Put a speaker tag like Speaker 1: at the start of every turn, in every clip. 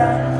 Speaker 1: vida.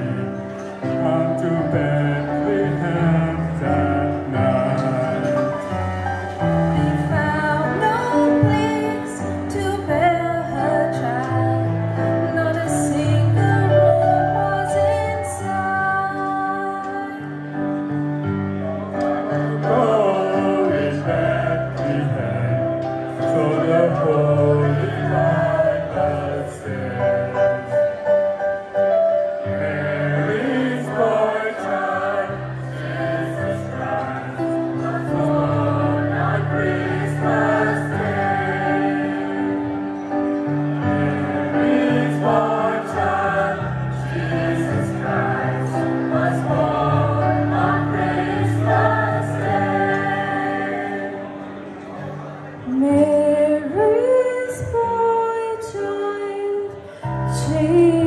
Speaker 2: away.